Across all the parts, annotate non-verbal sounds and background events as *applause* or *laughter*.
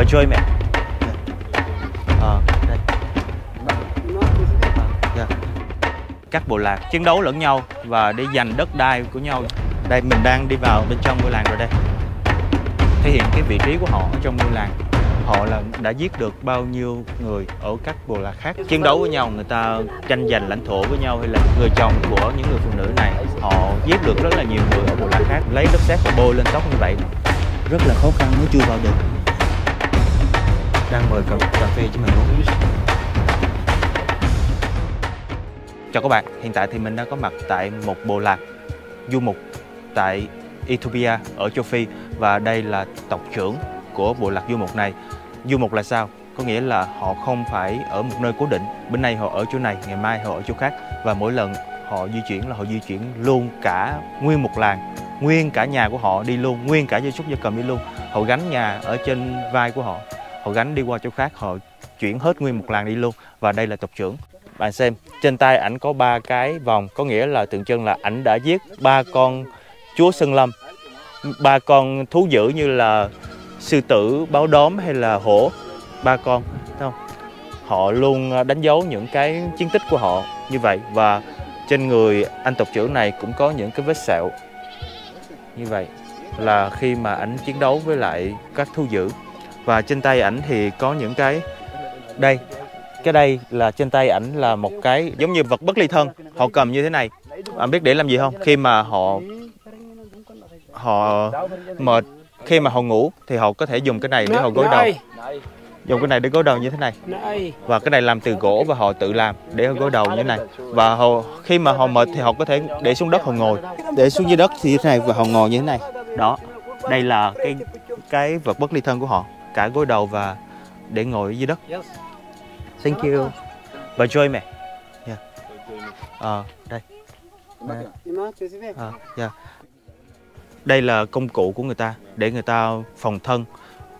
Bà Joy mẹ. Ờ, đây. Dạ. Các bộ lạc chiến đấu lẫn nhau và để giành đất đai của nhau. Đây mình đang đi vào bên trong ngôi làng rồi đây. Thể hiện cái vị trí của họ ở trong ngôi làng. Họ là đã giết được bao nhiêu người ở các bộ lạc khác Chiến đấu với nhau, người ta tranh giành lãnh thổ với nhau Hay là người chồng của những người phụ nữ này? Họ giết được rất là nhiều người ở bộ lạc khác Lấy đất và bôi lên tóc như vậy. Rất là khó khăn mới chui vào được đang mời cà, cà phê cho mình uống Chào các bạn, hiện tại thì mình đang có mặt tại một bộ lạc du mục tại Ethiopia ở châu Phi và đây là tộc trưởng của bộ lạc du mục này. Du mục là sao? Có nghĩa là họ không phải ở một nơi cố định, bữa nay họ ở chỗ này, ngày mai họ ở chỗ khác và mỗi lần họ di chuyển là họ di chuyển luôn cả nguyên một làng, nguyên cả nhà của họ đi luôn, nguyên cả gia súc gia cầm đi luôn. Họ gánh nhà ở trên vai của họ họ gánh đi qua chỗ khác, họ chuyển hết nguyên một làng đi luôn. Và đây là tộc trưởng. Bạn xem, trên tay ảnh có ba cái vòng. Có nghĩa là tượng trưng là ảnh đã giết ba con chúa sơn lâm. Ba con thú dữ như là sư tử, báo đốm hay là hổ. Ba con, thấy không? Họ luôn đánh dấu những cái chiến tích của họ như vậy. Và trên người anh tộc trưởng này cũng có những cái vết sẹo như vậy. Là khi mà ảnh chiến đấu với lại các thú dữ và trên tay ảnh thì có những cái đây. Cái đây là trên tay ảnh là một cái giống như vật bất ly thân. Họ cầm như thế này. Bạn biết để làm gì không? Khi mà họ họ mệt khi mà họ ngủ thì họ có thể dùng cái này để họ gối đầu. Dùng cái này để gối đầu như thế này. Và cái này làm từ gỗ và họ tự làm để họ gối đầu như thế này. Và họ khi mà họ mệt thì họ có thể để xuống đất họ ngồi. Để xuống dưới đất thì thế này và họ ngồi như thế này. Đó. Đây là cái cái vật bất ly thân của họ cả gối đầu và để ngồi dưới đất. Thank you. Bà Joy mẹ. Yeah. Ờ, đây. Đây. À, yeah. Đây là công cụ của người ta để người ta phòng thân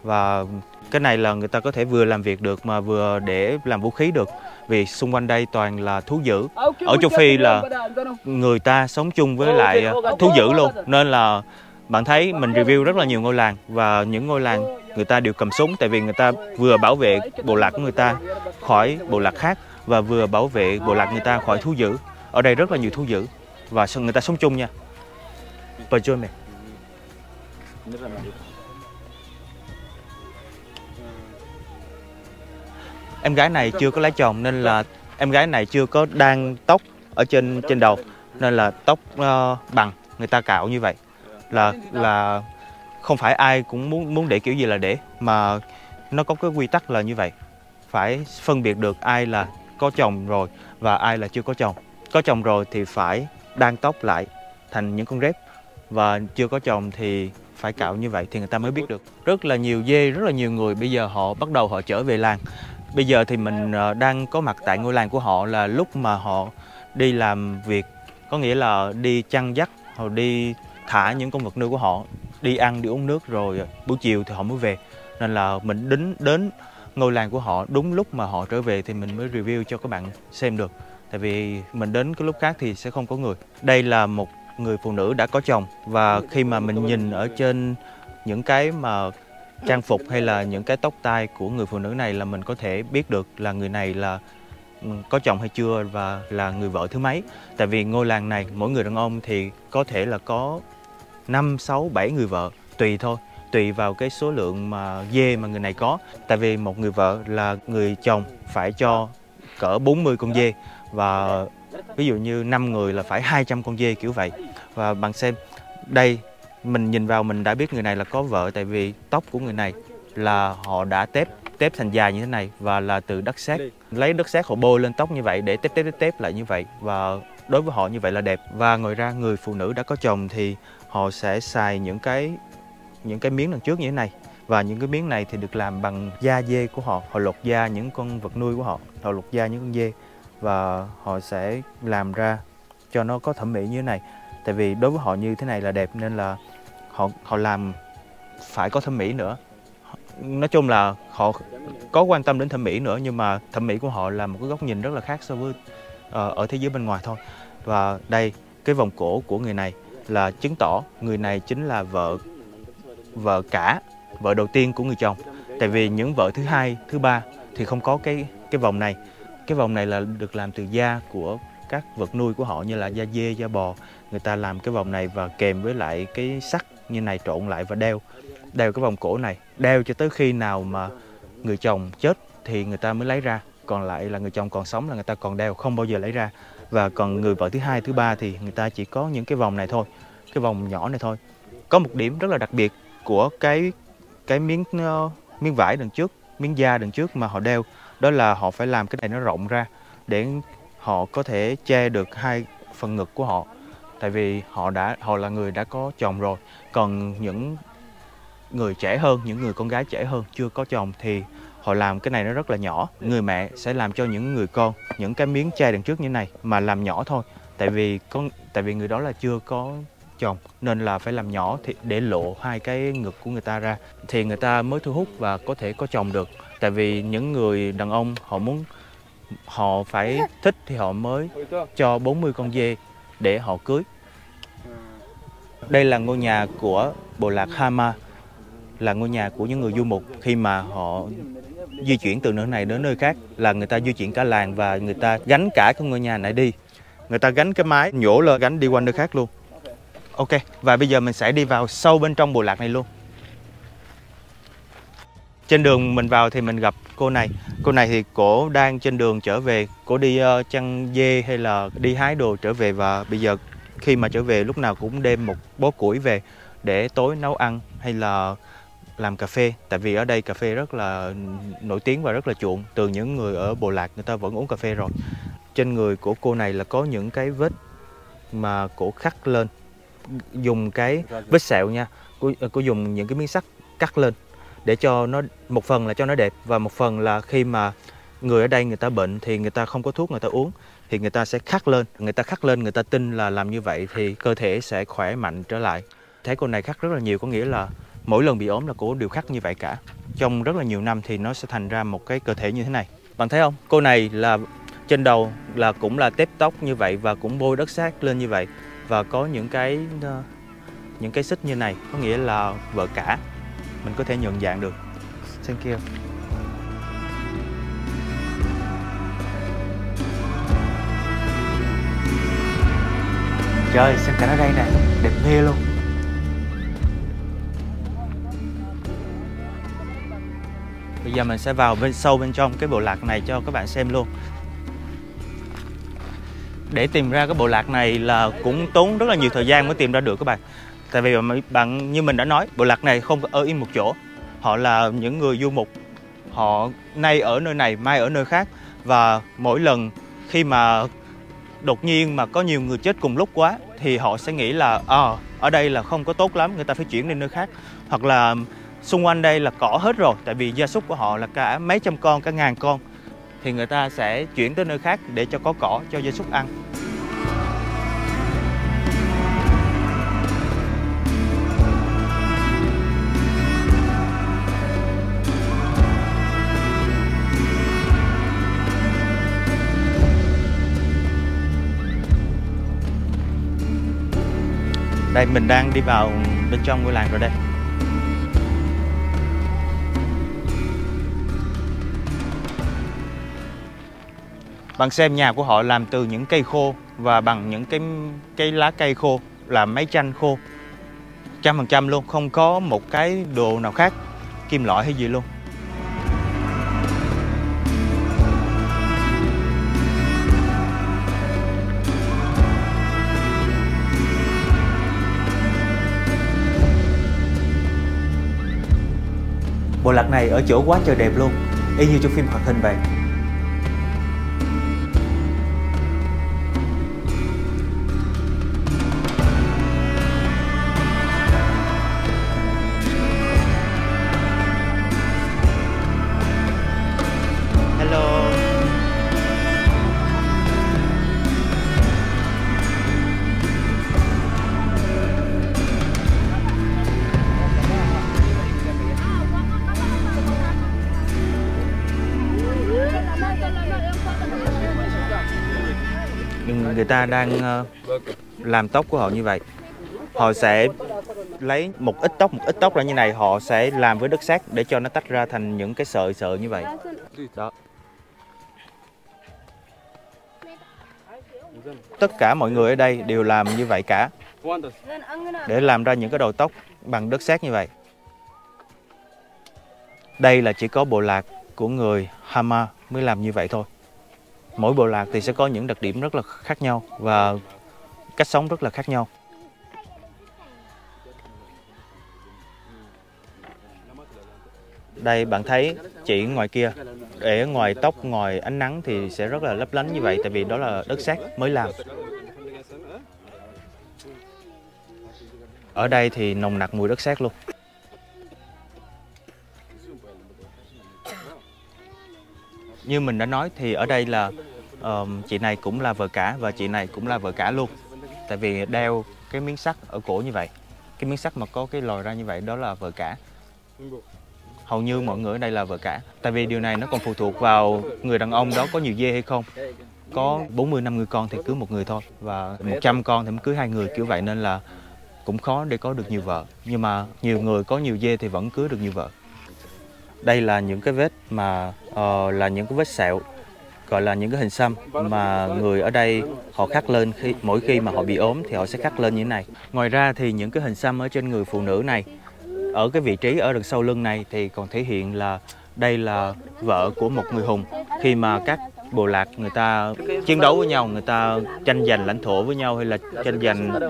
và cái này là người ta có thể vừa làm việc được mà vừa để làm vũ khí được vì xung quanh đây toàn là thú dữ ở châu phi là người ta sống chung với lại thú dữ luôn nên là bạn thấy mình review rất là nhiều ngôi làng và những ngôi làng người ta đều cầm súng tại vì người ta vừa bảo vệ bộ lạc của người ta khỏi bộ lạc khác và vừa bảo vệ bộ lạc người ta khỏi thú dữ. Ở đây rất là nhiều thú dữ và người ta sống chung nha. Pajome em gái này chưa có lấy chồng nên là em gái này chưa có đang tóc ở trên trên đầu nên là tóc uh, bằng người ta cạo như vậy là là không phải ai cũng muốn muốn để kiểu gì là để mà nó có cái quy tắc là như vậy. Phải phân biệt được ai là có chồng rồi và ai là chưa có chồng. Có chồng rồi thì phải đan tóc lại thành những con rép và chưa có chồng thì phải cạo như vậy thì người ta mới biết được. Rất là nhiều dê rất là nhiều người bây giờ họ bắt đầu họ trở về làng. Bây giờ thì mình ờ, đang có mặt tại ngôi làng của họ là lúc mà họ đi làm việc có nghĩa là đi chăn dắt hoặc đi thả những con vật nuôi của họ, đi ăn, đi uống nước rồi buổi chiều thì họ mới về. Nên là mình đến đến ngôi làng của họ, đúng lúc mà họ trở về thì mình mới review cho các bạn xem được. Tại vì mình đến cái lúc khác thì sẽ không có người. Đây là một người phụ nữ đã có chồng, và khi mà mình nhìn ở trên những cái mà trang phục hay là những cái tóc tai của người phụ nữ này là mình có thể biết được là người này là ừ, có chồng hay chưa và là người vợ thứ mấy. Tại vì ngôi làng này, mỗi người đàn ông thì có thể là có 5, 6, 7 người vợ. Tùy thôi tùy vào cái số lượng mà dê mà người này có. Tại vì một người vợ là người chồng phải cho cỡ 40 con dê và ví dụ như 5 người là phải 200 con dê kiểu vậy. Và bạn xem đây mình nhìn vào mình đã biết người này là có vợ tại vì tóc của người này là họ đã tép tép thành dài như thế này và là từ đất sét. Lấy đất sét họ bôi lên tóc như vậy để tép tép tép tép lại như vậy và đối với họ như vậy là đẹp. Và ngoài ra người phụ nữ đã có chồng thì họ sẽ xài những cái những cái miếng đằng trước như thế này. Và những cái miếng này thì được làm bằng da dê của họ. Họ lột da những con vật nuôi của họ. Họ lột da những con dê. Và họ sẽ làm ra cho nó có thẩm mỹ như thế này. Tại vì đối với họ như thế này là đẹp nên là họ họ làm phải có thẩm mỹ nữa. Nói chung là họ có quan tâm đến thẩm mỹ nữa nhưng mà thẩm mỹ của họ là một cái góc nhìn rất là khác so với uh, ở thế giới bên ngoài thôi. Và đây cái vòng cổ của người này là chứng tỏ người này chính là vợ vợ cả, vợ đầu tiên của người chồng. Tại vì những vợ thứ hai, thứ ba thì không có cái cái vòng này. Cái vòng này là được làm từ da của các vật nuôi của họ như là da dê, da bò. Người ta làm cái vòng này và kèm với lại cái sắt như này trộn lại và đeo đeo cái vòng cổ này. Đeo cho tới khi nào mà người chồng chết thì người ta mới lấy ra. Còn lại là người chồng còn sống là người ta còn đeo, không bao giờ lấy ra và còn người vợ thứ hai thứ ba thì người ta chỉ có những cái vòng này thôi cái vòng nhỏ này thôi. Có một điểm rất là đặc biệt của cái cái miếng uh, miếng vải đằng trước miếng da đằng trước mà họ đeo đó là họ phải làm cái này nó rộng ra để họ có thể che được hai phần ngực của họ. Tại vì họ đã họ là người đã có chồng rồi còn những người trẻ hơn những người con gái trẻ hơn chưa có chồng thì họ làm cái này nó rất là nhỏ. Người mẹ sẽ làm cho những người con, những cái miếng chai đằng trước như này mà làm nhỏ thôi. Tại vì con tại vì người đó là chưa có chồng, nên là phải làm nhỏ thì, để lộ hai cái ngực của người ta ra thì người ta mới thu hút và có thể có chồng được. Tại vì những người đàn ông họ muốn, họ phải thích thì họ mới cho 40 con dê để họ cưới. Đây là ngôi nhà của bộ lạc Hama, là ngôi nhà của những người du mục khi mà họ di chuyển từ nơi này đến nơi khác là người ta di chuyển cả làng và người ta gánh cả cái ngôi nhà này đi. Người ta gánh cái mái nhổ lên gánh đi qua nơi khác luôn. Ok và bây giờ mình sẽ đi vào sâu bên trong bộ lạc này luôn. Trên đường mình vào thì mình gặp cô này. Cô này thì cổ đang trên đường trở về. Cổ đi uh, chăn dê hay là đi hái đồ trở về và bây giờ khi mà trở về lúc nào cũng đem một bó củi về để tối nấu ăn hay là làm cà phê tại vì ở đây cà phê rất là nổi tiếng và rất là chuộng. Từ những người ở Bồ Lạc người ta vẫn uống cà phê rồi. Trên người của cô này là có những cái vết mà cổ khắc lên. Dùng cái vết sẹo nha. Cô, ờ, cô dùng những cái miếng sắt cắt lên để cho nó một phần là cho nó đẹp và một phần là khi mà người ở đây người ta bệnh thì người ta không có thuốc người ta uống thì người ta sẽ khắc lên. Người ta khắc lên người ta tin là làm như vậy thì cơ thể sẽ khỏe mạnh trở lại. Thấy cô này khắc rất là nhiều có nghĩa là mỗi lần bị ốm là cô đều khắc như vậy cả. Trong rất là nhiều năm thì nó sẽ thành ra một cái cơ thể như thế này. Bạn thấy không? Cô này là trên đầu là cũng là tép tóc như vậy và cũng bôi đất sét lên như vậy và có những cái ờ, những cái xích như này, có nghĩa là vợ cả. Mình có thể nhận dạng được. Thank you. Trời xem cả nó đây nè? Đẹp mê luôn. Bây giờ mình sẽ vào bên sâu bên trong cái bộ lạc này cho các bạn xem luôn. Để tìm ra cái bộ lạc này là cũng tốn rất là nhiều thời gian mới tìm ra được các bạn. Tại vì bạn như mình đã nói bộ lạc này không ở yên một chỗ. Họ là những người du mục. Họ nay ở nơi này mai ở nơi khác. Và mỗi lần khi mà đột nhiên mà có nhiều người chết cùng lúc quá thì họ sẽ nghĩ là à, ở đây là không có tốt lắm người ta phải chuyển đi nơi khác. Hoặc là xung quanh đây là cỏ hết rồi, tại vì gia súc của họ là cả mấy trăm con, cả ngàn con. Thì người ta sẽ chuyển tới nơi khác để cho có cỏ cho gia súc ăn. Đây, mình đang đi vào bên trong ngôi làng rồi đây. Bạn xem nhà của họ làm từ những cây khô và bằng những cái cái lá cây khô làm máy chanh khô. Trăm phần trăm luôn, không có một cái đồ nào khác, kim loại hay gì luôn. Bộ lạc này ở chỗ quá trời đẹp luôn, Y như trong phim hoạt hình vậy. Người ta đang ờ, làm tóc của họ như vậy. Họ sẽ lấy một ít tóc, một ít tóc ra như này, họ sẽ làm với đất sét để cho nó tách ra thành những cái sợi sợi như vậy. Đó. Tất cả mọi người ở đây đều làm như vậy cả. Để làm ra những cái đầu tóc bằng đất sét như vậy. Đây là chỉ có bộ lạc của người Hama mới làm như vậy thôi mỗi bộ lạc thì sẽ có những đặc điểm rất là khác nhau và cách sống rất là khác nhau. Đây, bạn thấy chỉ ngoài kia, để ngoài tóc, ngoài ánh nắng thì sẽ rất là lấp lánh như vậy, tại vì đó là đất sét mới làm. Ở đây thì nồng nặc mùi đất sét luôn. Như mình đã nói thì ở đây là um, chị này cũng là vợ cả và chị này cũng là vợ cả luôn. Tại vì đeo cái miếng sắt ở cổ như vậy cái miếng sắt mà có cái lòi ra như vậy đó là vợ cả. Hầu như mọi người ở đây là vợ cả. Tại vì điều này nó còn phụ thuộc vào người đàn ông đó có nhiều dê hay không. Có 40 50 con thì cưới một người thôi và 100 con thì mới cưới hai người kiểu vậy nên là cũng khó để có được nhiều vợ. Nhưng mà nhiều người có nhiều dê thì vẫn cưới được nhiều vợ. Đây là những cái vết mà uh, là những cái vết sẹo gọi là những cái hình xăm mà người ở đây họ khắc lên khi, mỗi khi mà họ bị ốm thì họ sẽ khắc lên như thế này. Ngoài ra thì những cái hình xăm ở trên người phụ nữ này, ở cái vị trí ở đằng sau lưng này thì còn thể hiện là đây là vợ của một người hùng. Khi mà các bộ lạc người ta chiến đấu với nhau người ta tranh giành lãnh thổ với nhau hay là tranh giành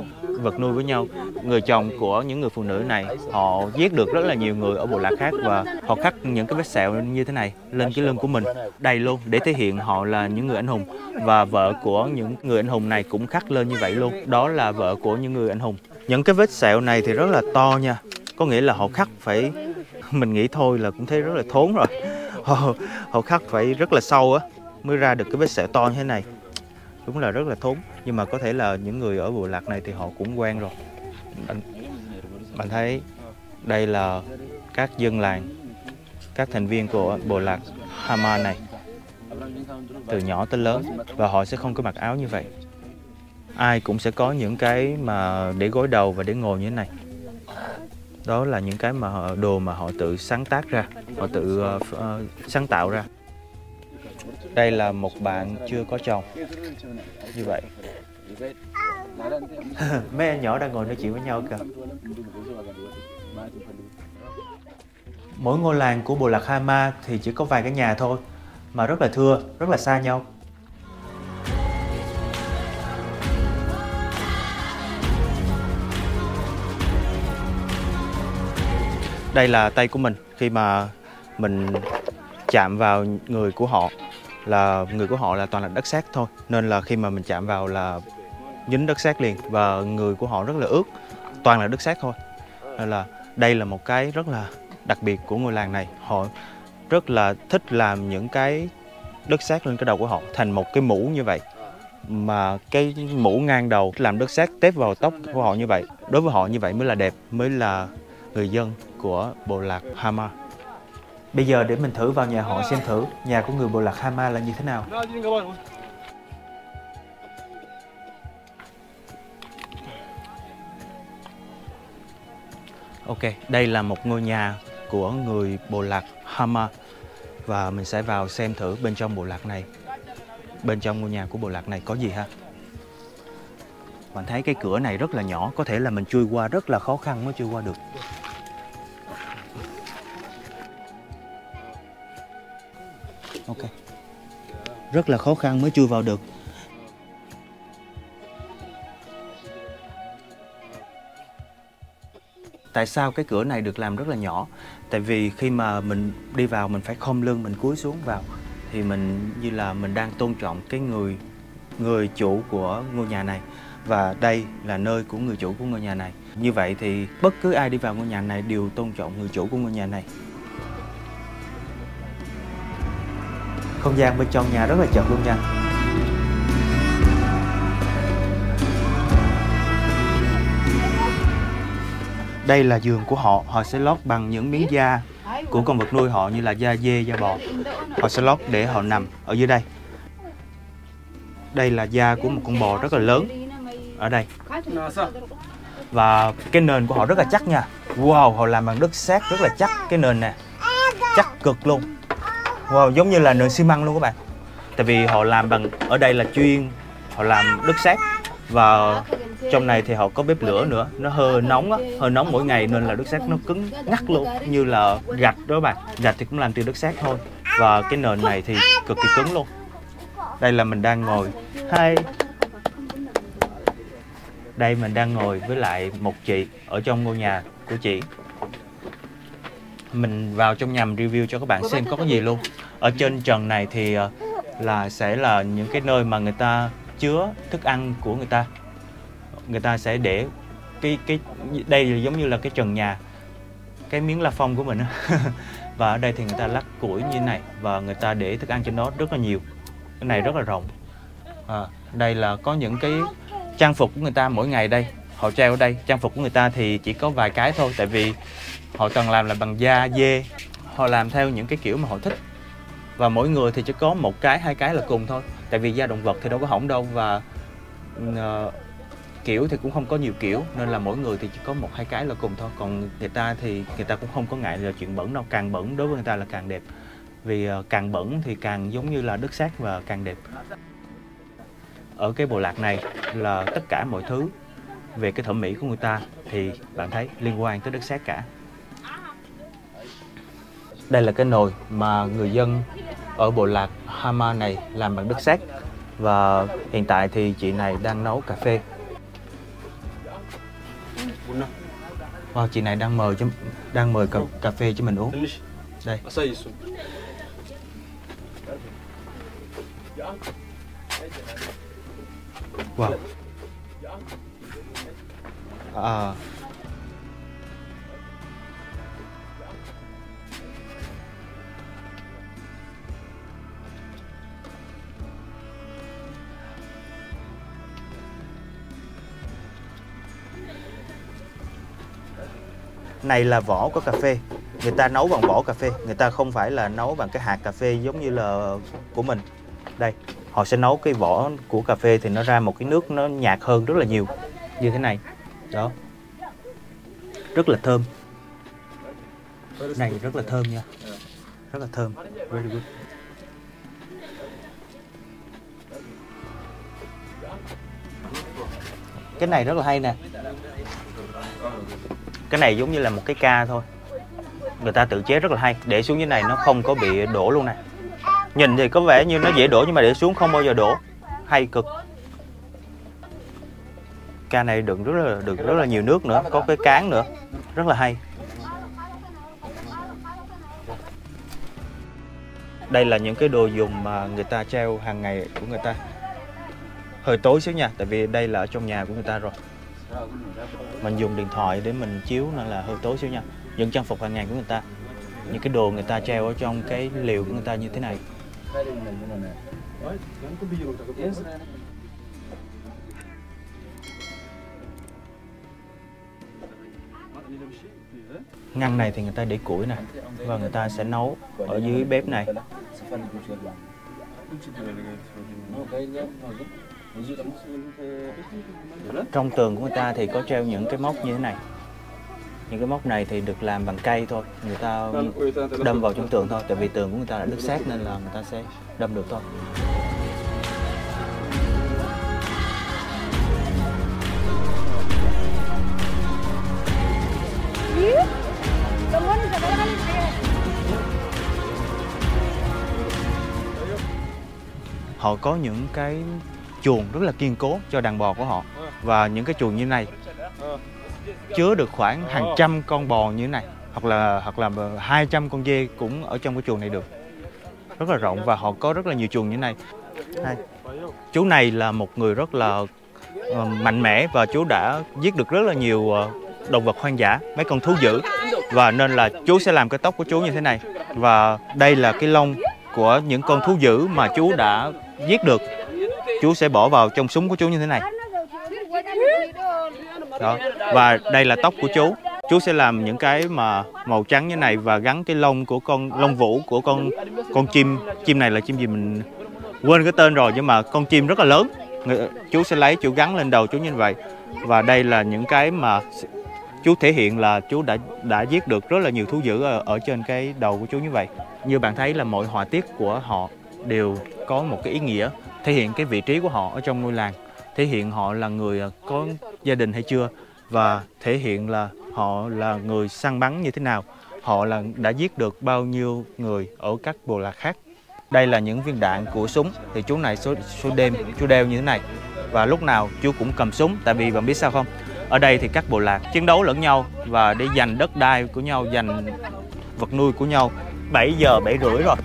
vật nuôi với nhau. Người chồng của những người phụ nữ này họ giết được rất là nhiều người ở bộ lạc khác và họ khắc những cái vết sẹo như thế này lên cái lưng của mình. Đầy luôn để thể hiện họ là những người anh hùng. Và vợ của những người anh hùng này cũng khắc lên như vậy luôn. Đó là vợ của những người anh hùng. Những cái vết sẹo này thì rất là to nha. Có nghĩa là họ khắc phải *laughs* mình nghĩ thôi là cũng thấy rất là thốn rồi. Họ, *laughs* họ khắc phải rất là sâu á mới ra được cái vết sẹo to như thế này. Đúng là rất là thốn. Nhưng mà có thể là những người ở bộ lạc này thì họ cũng quen rồi. Bạn, bạn thấy đây là các dân làng các thành viên của bộ lạc Hama này từ nhỏ tới lớn và họ sẽ không có mặc áo như vậy. Ai cũng sẽ có những cái mà để gối đầu và để ngồi như thế này. Đó là những cái mà họ, đồ mà họ tự sáng tác ra họ tự uh, uh, sáng tạo ra đây là một bạn chưa có chồng. Như vậy. *laughs* Mấy em nhỏ đang ngồi nói chuyện với nhau kìa. Mỗi ngôi làng của bộ lạc Hama thì chỉ có vài cái nhà thôi mà rất là thưa rất là xa nhau. Đây là tay của mình. Khi mà mình chạm vào người của họ, là người của họ là toàn là đất sét thôi. Nên là khi mà mình chạm vào là dính đất sét liền và người của họ rất là ướt, toàn là đất sét thôi. Nên là đây là một cái rất là đặc biệt của ngôi làng này. Họ rất là thích làm những cái đất sét lên cái đầu của họ, thành một cái mũ như vậy. Mà cái mũ ngang đầu làm đất sét tép vào tóc của họ như vậy, đối với họ như vậy mới là đẹp, mới là người dân của bộ lạc Hama. Bây giờ để mình thử vào nhà họ xem thử nhà của người bộ lạc Hama là như thế nào. Ok, đây là một ngôi nhà của người bộ lạc Hama và mình sẽ vào xem thử bên trong bộ lạc này. Bên trong ngôi nhà của bộ lạc này có gì ha? Bạn thấy cái cửa này rất là nhỏ, có thể là mình chui qua rất là khó khăn mới chui qua được. Rất là khó khăn mới chui vào được. Tại sao cái cửa này được làm rất là nhỏ? Tại vì khi mà mình đi vào, mình phải khom lưng, mình cúi xuống vào, thì mình như là mình đang tôn trọng cái người người chủ của ngôi nhà này. Và đây là nơi của người chủ của ngôi nhà này. Như vậy thì bất cứ ai đi vào ngôi nhà này đều tôn trọng người chủ của ngôi nhà này. Không gian bên trong nhà rất là chật luôn nha. Đây là giường của họ, họ sẽ lót bằng những miếng da của con vật nuôi họ như là da dê, da bò. Họ sẽ lót để họ nằm ở dưới đây. Đây là da của một con bò rất là lớn. Ở đây. Và cái nền của họ rất là chắc nha. Wow họ làm bằng đất sét rất là chắc. Cái nền nè chắc cực luôn wow, giống như là nền xi măng luôn các bạn. Tại vì họ làm bằng, ở đây là chuyên, họ làm đất sét. Và trong này thì họ có bếp lửa nữa. Nó hơi nóng á, hơi nóng mỗi ngày nên là đất sét nó cứng ngắt luôn, như là gạch đó các bạn. Gạch thì cũng làm từ đất sét thôi. Và cái nền này thì cực kỳ cứng luôn. Đây là mình đang ngồi. Hai. Đây mình đang ngồi với lại một chị ở trong ngôi nhà của chị. Mình vào trong nhà mình review cho các bạn xem có cái gì luôn ở trên trần này thì ờ, là sẽ là những cái nơi mà người ta chứa thức ăn của người ta. Người ta sẽ để cái cái đây là giống như là cái trần nhà cái miếng la phong của mình á. *laughs* và ở đây thì người ta lắc củi như thế này và người ta để thức ăn trên đó rất là nhiều. Cái này rất là rộng. À, đây là có những cái trang phục của người ta mỗi ngày đây. Họ treo ở đây. Trang phục của người ta thì chỉ có vài cái thôi tại vì họ cần làm là bằng da dê. Họ làm theo những cái kiểu mà họ thích và mỗi người thì chỉ có một cái hai cái là cùng thôi. Tại vì da động vật thì đâu có hỏng đâu và uh, kiểu thì cũng không có nhiều kiểu nên là mỗi người thì chỉ có một hai cái là cùng thôi. Còn người ta thì người ta cũng không có ngại là chuyện bẩn đâu càng bẩn đối với người ta là càng đẹp. Vì uh, càng bẩn thì càng giống như là đất sét và càng đẹp. Ở cái bộ lạc này là tất cả mọi thứ về cái thẩm mỹ của người ta thì bạn thấy liên quan tới đất sét cả đây là cái nồi mà người dân ở bộ lạc Hama này làm bằng đất sét và hiện tại thì chị này đang nấu cà phê Wow, chị này đang mời cho đang mời cà, cà phê cho mình uống. Đây. Wow. À. Này là vỏ của cà phê. Người ta nấu bằng vỏ cà phê, người ta không phải là nấu bằng cái hạt cà phê giống như là của mình. Đây, họ sẽ nấu cái vỏ của cà phê thì nó ra một cái nước nó nhạt hơn rất là nhiều. Như thế này. Đó. Rất là thơm. Này rất là thơm nha. Rất là thơm. Very good. Cái này rất là hay nè cái này giống như là một cái ca thôi. Người ta tự chế rất là hay. Để xuống dưới này nó không có bị đổ luôn nè nhìn thì có vẻ như nó dễ đổ nhưng mà để xuống không bao giờ đổ. Hay cực. Ca này đựng rất là, đựng rất là nhiều nước nữa. Có cái cán nữa. Rất là hay. Đây là những cái đồ dùng mà người ta treo hàng ngày của người ta. Hơi tối xíu nha, tại vì đây là ở trong nhà của người ta rồi mình dùng điện thoại để mình chiếu nên là hơi tối xíu nha. Những trang phục hàng ngày của người ta, những cái đồ người ta treo ở trong cái liều của người ta như thế này. Ngăn này thì người ta để củi nè, và người ta sẽ nấu ở dưới bếp này trong tường của người ta thì có treo những cái móc như thế này. Những cái móc này thì được làm bằng cây thôi. Người ta đâm vào trong tường thôi, tại vì tường của người ta là đất sét nên là người ta sẽ đâm được thôi. Họ có những cái chuồng rất là kiên cố cho đàn bò của họ. Và những cái chuồng như này chứa được khoảng hàng trăm con bò như thế này hoặc là hoặc là 200 con dê cũng ở trong cái chuồng này được. Rất là rộng và họ có rất là nhiều chuồng như thế này. Đây. chú này là một người rất là uh, mạnh mẽ và chú đã giết được rất là nhiều uh, động vật hoang dã mấy con thú dữ. Và nên là chú sẽ làm cái tóc của chú như thế này. Và đây là cái lông của những con thú dữ mà chú đã giết được chú sẽ bỏ vào trong súng của chú như thế này. Đó. Và đây là tóc của chú chú sẽ làm những cái mà màu trắng như này và gắn cái lông của con lông vũ của con con chim. Chim này là chim gì mình quên cái tên rồi nhưng mà con chim rất là lớn. Chú sẽ lấy chú gắn lên đầu chú như vậy. Và đây là những cái mà chú thể hiện là chú đã đã giết được rất là nhiều thú dữ ở, ở trên cái đầu của chú như vậy. Như bạn thấy là mọi họa tiết của họ đều có một cái ý nghĩa thể hiện cái vị trí của họ ở trong ngôi làng thể hiện họ là người à, có gia đình hay chưa và thể hiện là họ là người săn bắn như thế nào họ là đã giết được bao nhiêu người ở các bộ lạc khác. Đây là những viên đạn của súng. Thì chú này số số đêm chú đeo như thế này. Và lúc nào chú cũng cầm súng tại vì bạn biết sao không? Ở đây thì các bộ lạc chiến đấu lẫn nhau và để giành đất đai của nhau giành vật nuôi của nhau. 7 giờ 7 rưỡi rồi.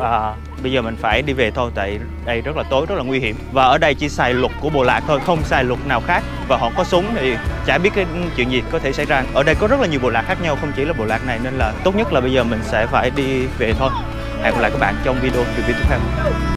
À, bây giờ mình phải đi về thôi, tại đây rất là tối, rất là nguy hiểm. Và ở đây chỉ xài luật của bộ lạc thôi, không xài luật nào khác. Và họ có súng thì chả biết cái chuyện gì có thể xảy ra. Ở đây có rất là nhiều bộ lạc khác nhau, không chỉ là bộ lạc này. Nên là tốt nhất là bây giờ mình sẽ phải đi về thôi. Hẹn gặp lại các bạn trong video review tiếp theo